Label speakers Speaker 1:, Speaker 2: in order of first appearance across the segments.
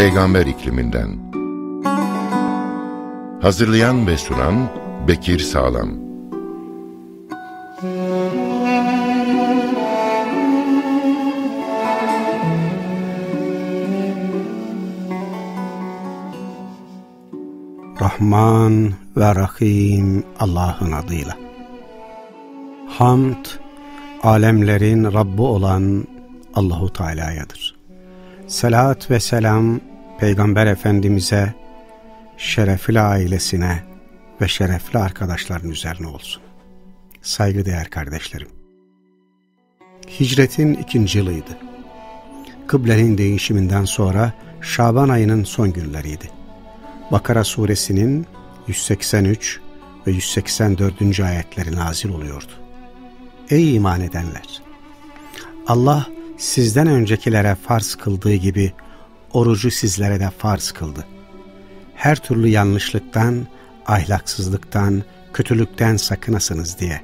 Speaker 1: Peygamber ikliminden Hazırlayan ve sunan Bekir Sağlam
Speaker 2: Rahman ve Rahim Allah'ın adıyla. Hamd, alemlerin Rabbi olan Allahu Teala'yadır. Salat ve selam Peygamber Efendimiz'e, şerefli ailesine ve şerefli arkadaşların üzerine olsun. Saygıdeğer kardeşlerim. Hicretin ikinci yılıydı. Kıblenin değişiminden sonra Şaban ayının son günleriydi. Bakara suresinin 183 ve 184. ayetleri nazil oluyordu. Ey iman edenler! Allah sizden öncekilere farz kıldığı gibi orucu sizlere de farz kıldı. Her türlü yanlışlıktan, ahlaksızlıktan, kötülükten sakınasınız diye.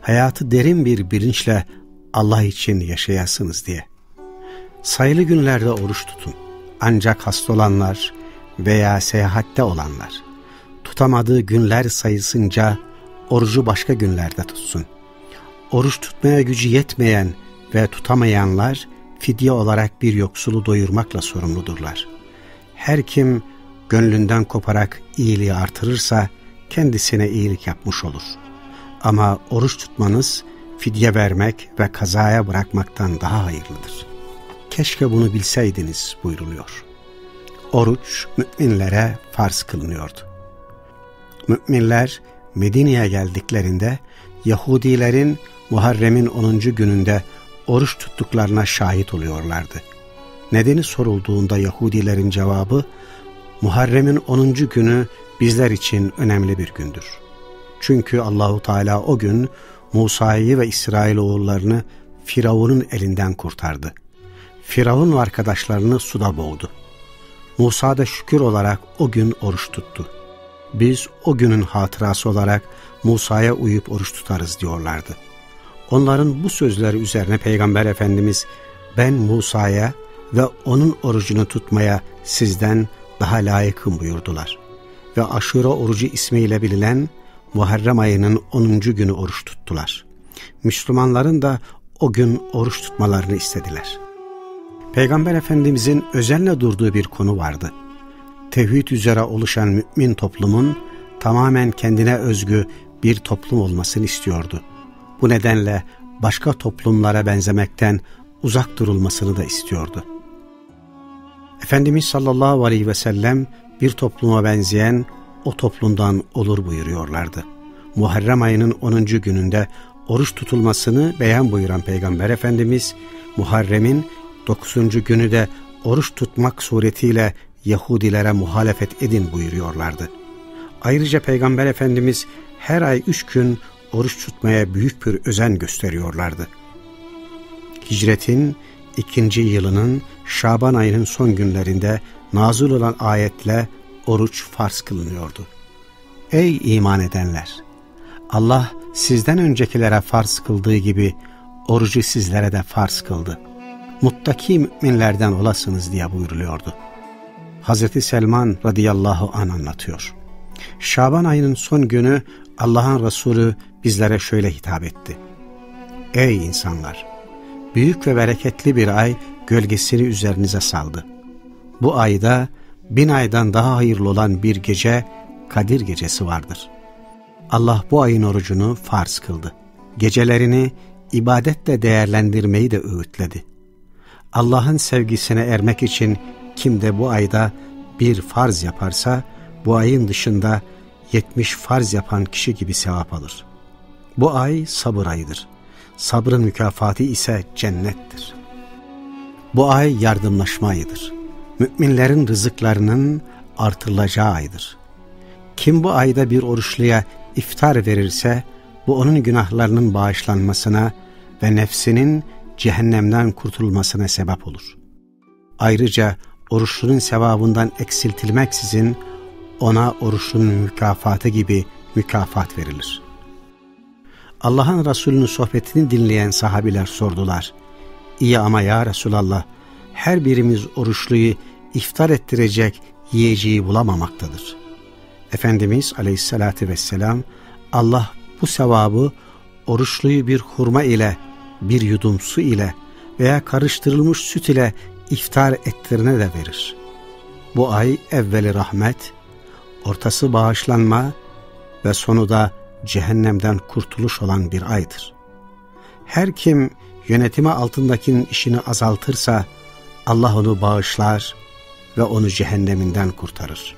Speaker 2: Hayatı derin bir bilinçle Allah için yaşayasınız diye. Sayılı günlerde oruç tutun. Ancak hasta olanlar veya seyahatte olanlar tutamadığı günler sayısınca orucu başka günlerde tutsun. Oruç tutmaya gücü yetmeyen ve tutamayanlar fidye olarak bir yoksulu doyurmakla sorumludurlar. Her kim gönlünden koparak iyiliği artırırsa kendisine iyilik yapmış olur. Ama oruç tutmanız fidye vermek ve kazaya bırakmaktan daha hayırlıdır. Keşke bunu bilseydiniz buyruluyor. Oruç müminlere farz kılınıyordu. Müminler Medine'ye geldiklerinde Yahudilerin Muharrem'in 10. gününde oruç tuttuklarına şahit oluyorlardı. Nedeni sorulduğunda Yahudilerin cevabı, Muharrem'in 10. günü bizler için önemli bir gündür. Çünkü Allahu Teala o gün Musa'yı ve İsrail oğullarını Firavun'un elinden kurtardı. Firavun ve arkadaşlarını suda boğdu. Musa da şükür olarak o gün oruç tuttu. Biz o günün hatırası olarak Musa'ya uyup oruç tutarız diyorlardı. Onların bu sözleri üzerine Peygamber Efendimiz ben Musa'ya ve onun orucunu tutmaya sizden daha layıkım buyurdular. Ve aşure orucu ismiyle bilinen Muharrem ayının 10. günü oruç tuttular. Müslümanların da o gün oruç tutmalarını istediler. Peygamber Efendimizin özenle durduğu bir konu vardı. Tevhid üzere oluşan mümin toplumun tamamen kendine özgü bir toplum olmasını istiyordu. Bu nedenle başka toplumlara benzemekten uzak durulmasını da istiyordu. Efendimiz sallallahu aleyhi ve sellem bir topluma benzeyen o toplumdan olur buyuruyorlardı. Muharrem ayının 10. gününde oruç tutulmasını beyan buyuran Peygamber Efendimiz, Muharrem'in 9. günü de oruç tutmak suretiyle Yahudilere muhalefet edin buyuruyorlardı. Ayrıca Peygamber Efendimiz her ay üç gün oruç tutmaya büyük bir özen gösteriyorlardı. Hicretin ikinci yılının Şaban ayının son günlerinde nazil olan ayetle oruç farz kılınıyordu. Ey iman edenler! Allah sizden öncekilere farz kıldığı gibi orucu sizlere de farz kıldı. Muttaki müminlerden olasınız diye buyuruluyordu. Hazreti Selman radıyallahu an anlatıyor. Şaban ayının son günü Allah'ın Resulü bizlere şöyle hitap etti. Ey insanlar! Büyük ve bereketli bir ay gölgesini üzerinize saldı. Bu ayda bin aydan daha hayırlı olan bir gece Kadir gecesi vardır. Allah bu ayın orucunu farz kıldı. Gecelerini ibadetle değerlendirmeyi de öğütledi. Allah'ın sevgisine ermek için kim de bu ayda bir farz yaparsa bu ayın dışında 70 farz yapan kişi gibi sevap alır. Bu ay sabır ayıdır. Sabrın mükafatı ise cennettir. Bu ay yardımlaşma ayıdır. Müminlerin rızıklarının artırılacağı aydır. Kim bu ayda bir oruçluya iftar verirse bu onun günahlarının bağışlanmasına ve nefsinin cehennemden kurtulmasına sebep olur. Ayrıca oruçlunun sevabından eksiltilmeksizin ona oruçlunun mükafatı gibi mükafat verilir. Allah'ın Resulü'nün sohbetini dinleyen sahabiler sordular. İyi ama ya Resulallah her birimiz oruçluyu iftar ettirecek yiyeceği bulamamaktadır. Efendimiz aleyhissalatü vesselam Allah bu sevabı oruçluyu bir hurma ile, bir yudum su ile veya karıştırılmış süt ile iftar ettirine de verir. Bu ay evveli rahmet, ortası bağışlanma ve sonu da cehennemden kurtuluş olan bir aydır. Her kim yönetimi altındakinin işini azaltırsa Allah onu bağışlar ve onu cehenneminden kurtarır.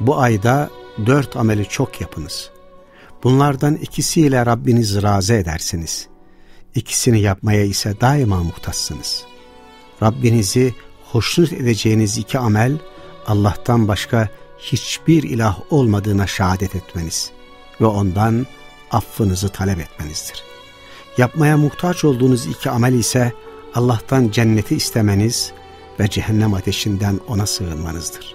Speaker 2: Bu ayda dört ameli çok yapınız. Bunlardan ikisiyle Rabbinizi razı edersiniz. İkisini yapmaya ise daima muhtaçsınız. Rabbinizi hoşnut edeceğiniz iki amel, Allah'tan başka hiçbir ilah olmadığına şehadet etmeniz ve ondan affınızı talep etmenizdir. Yapmaya muhtaç olduğunuz iki amel ise Allah'tan cenneti istemeniz ve cehennem ateşinden ona sığınmanızdır.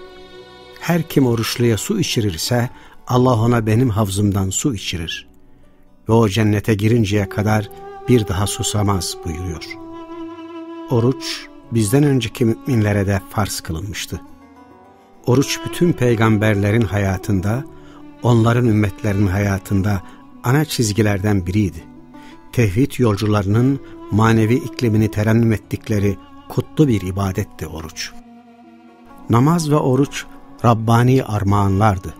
Speaker 2: Her kim oruçluya su içirirse Allah ona benim havzımdan su içirir ve o cennete girinceye kadar bir daha susamaz buyuruyor. Oruç bizden önceki müminlere de farz kılınmıştı. Oruç bütün peygamberlerin hayatında, onların ümmetlerinin hayatında ana çizgilerden biriydi. Tevhid yolcularının manevi iklimini terennüm ettikleri kutlu bir ibadetti oruç. Namaz ve oruç Rabbani armağanlardı.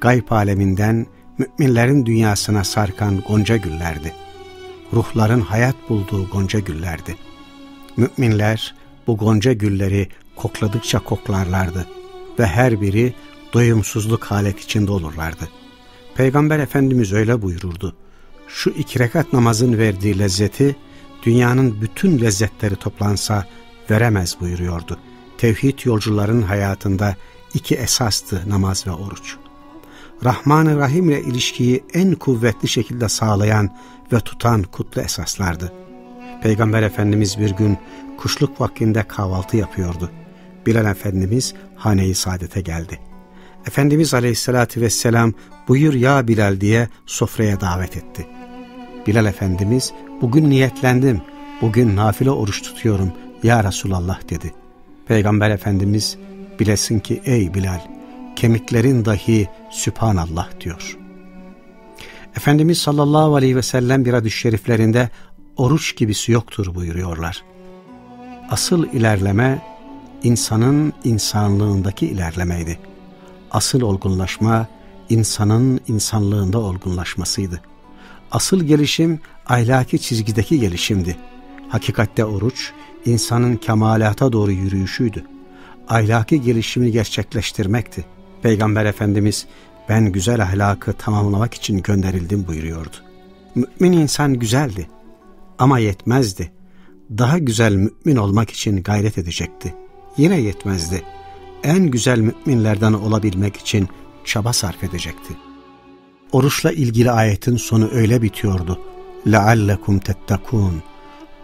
Speaker 2: Gayb aleminden müminlerin dünyasına sarkan gonca güllerdi. Ruhların hayat bulduğu gonca güllerdi. Müminler bu gonca gülleri kokladıkça koklarlardı ve her biri doyumsuzluk halet içinde olurlardı. Peygamber Efendimiz öyle buyururdu. Şu iki rekat namazın verdiği lezzeti dünyanın bütün lezzetleri toplansa veremez buyuruyordu. Tevhid yolcuların hayatında iki esastı namaz ve oruç. Rahman-ı Rahim ile ilişkiyi en kuvvetli şekilde sağlayan ve tutan kutlu esaslardı. Peygamber Efendimiz bir gün kuşluk vaktinde kahvaltı yapıyordu. Bilal Efendimiz hane-i saadete geldi. Efendimiz Aleyhisselatü Vesselam buyur ya Bilal diye sofraya davet etti. Bilal Efendimiz bugün niyetlendim, bugün nafile oruç tutuyorum ya Resulallah dedi. Peygamber Efendimiz bilesin ki ey Bilal kemiklerin dahi Sübhanallah diyor. Efendimiz sallallahu aleyhi ve sellem bir hadis-i şeriflerinde oruç gibisi yoktur buyuruyorlar. Asıl ilerleme insanın insanlığındaki ilerlemeydi. Asıl olgunlaşma insanın insanlığında olgunlaşmasıydı. Asıl gelişim ahlaki çizgideki gelişimdi. Hakikatte oruç insanın kemalata doğru yürüyüşüydü. Ahlaki gelişimini gerçekleştirmekti. Peygamber Efendimiz ben güzel ahlakı tamamlamak için gönderildim buyuruyordu. Mümin insan güzeldi ama yetmezdi. Daha güzel mümin olmak için gayret edecekti. Yine yetmezdi. En güzel müminlerden olabilmek için çaba sarf edecekti. Oruçla ilgili ayetin sonu öyle bitiyordu. لَعَلَّكُمْ تَتَّقُونَ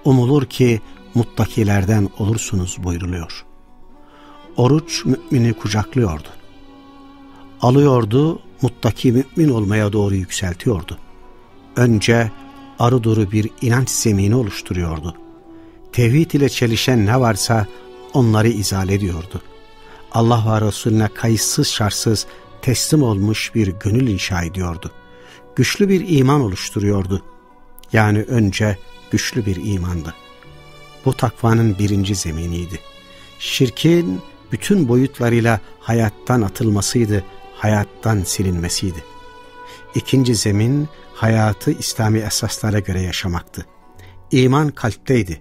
Speaker 2: Umulur ki muttakilerden olursunuz buyruluyor. Oruç mümini kucaklıyordu alıyordu, muttaki mümin olmaya doğru yükseltiyordu. Önce arı duru bir inanç zemini oluşturuyordu. Tevhid ile çelişen ne varsa onları izale ediyordu. Allah ve Resulüne kayıtsız şartsız teslim olmuş bir gönül inşa ediyordu. Güçlü bir iman oluşturuyordu. Yani önce güçlü bir imandı. Bu takvanın birinci zeminiydi. Şirkin bütün boyutlarıyla hayattan atılmasıydı hayattan silinmesiydi. İkinci zemin hayatı İslami esaslara göre yaşamaktı. İman kalpteydi.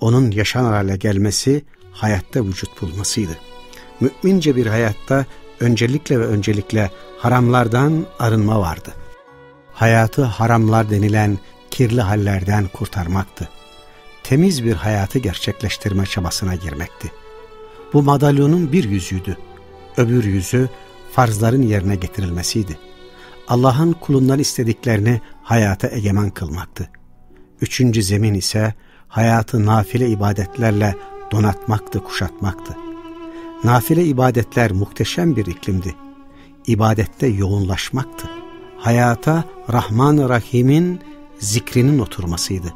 Speaker 2: Onun yaşanır hale gelmesi hayatta vücut bulmasıydı. Mümince bir hayatta öncelikle ve öncelikle haramlardan arınma vardı. Hayatı haramlar denilen kirli hallerden kurtarmaktı. Temiz bir hayatı gerçekleştirme çabasına girmekti. Bu madalyonun bir yüzüydü. Öbür yüzü farzların yerine getirilmesiydi. Allah'ın kulundan istediklerini hayata egemen kılmaktı. Üçüncü zemin ise hayatı nafile ibadetlerle donatmaktı, kuşatmaktı. Nafile ibadetler muhteşem bir iklimdi. İbadette yoğunlaşmaktı. Hayata Rahman-ı Rahim'in zikrinin oturmasıydı.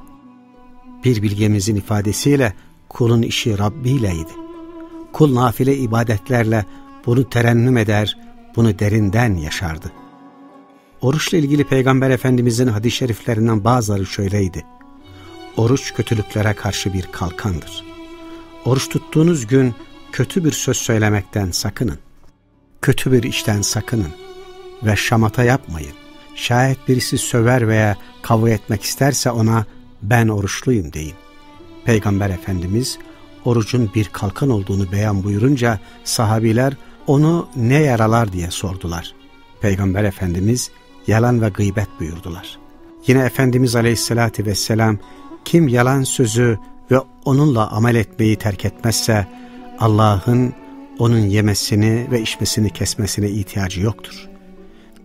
Speaker 2: Bir bilgemizin ifadesiyle kulun işi Rabbi ileydi. Kul nafile ibadetlerle bunu terennüm eder, bunu derinden yaşardı. Oruçla ilgili Peygamber Efendimizin hadis-i şeriflerinden bazıları şöyleydi. Oruç kötülüklere karşı bir kalkandır. Oruç tuttuğunuz gün kötü bir söz söylemekten sakının. Kötü bir işten sakının ve şamata yapmayın. Şayet birisi söver veya kavga etmek isterse ona ben oruçluyum deyin. Peygamber Efendimiz orucun bir kalkan olduğunu beyan buyurunca sahabiler onu ne yaralar diye sordular. Peygamber Efendimiz yalan ve gıybet buyurdular. Yine Efendimiz Aleyhisselatü Vesselam kim yalan sözü ve onunla amel etmeyi terk etmezse Allah'ın onun yemesini ve içmesini kesmesine ihtiyacı yoktur.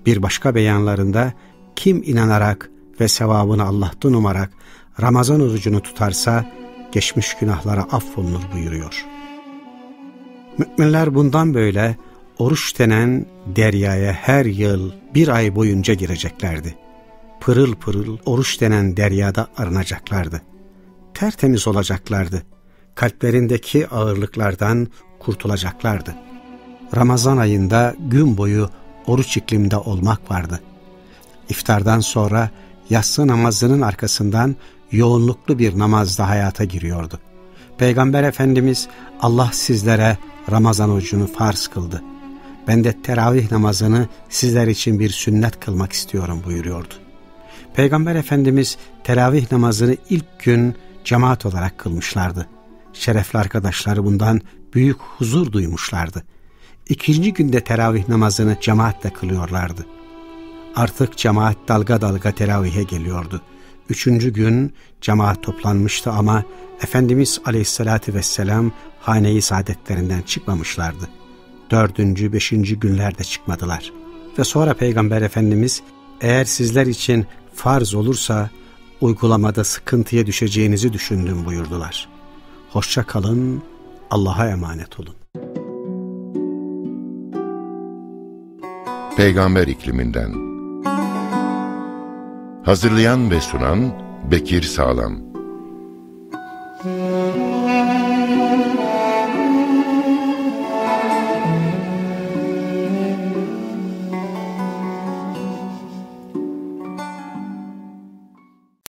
Speaker 2: Bir başka beyanlarında kim inanarak ve sevabını Allah'tan umarak Ramazan orucunu tutarsa geçmiş günahlara affolunur buyuruyor. Müminler bundan böyle oruç denen deryaya her yıl bir ay boyunca gireceklerdi. Pırıl pırıl oruç denen deryada arınacaklardı. Tertemiz olacaklardı. Kalplerindeki ağırlıklardan kurtulacaklardı. Ramazan ayında gün boyu oruç iklimde olmak vardı. İftardan sonra yatsı namazının arkasından yoğunluklu bir namazda hayata giriyordu. Peygamber Efendimiz Allah sizlere Ramazan orucunu farz kıldı. Ben de teravih namazını sizler için bir sünnet kılmak istiyorum buyuruyordu. Peygamber Efendimiz teravih namazını ilk gün cemaat olarak kılmışlardı. Şerefli arkadaşları bundan büyük huzur duymuşlardı. İkinci günde teravih namazını cemaatle kılıyorlardı. Artık cemaat dalga dalga teravihe geliyordu. Üçüncü gün cemaat toplanmıştı ama Efendimiz aleyhissalatü vesselam haneyi saadetlerinden çıkmamışlardı. Dördüncü, beşinci günlerde çıkmadılar. Ve sonra Peygamber Efendimiz eğer sizler için farz olursa uygulamada sıkıntıya düşeceğinizi düşündüm buyurdular. Hoşça kalın, Allah'a emanet olun.
Speaker 1: Peygamber ikliminden Hazırlayan ve sunan Bekir Sağlam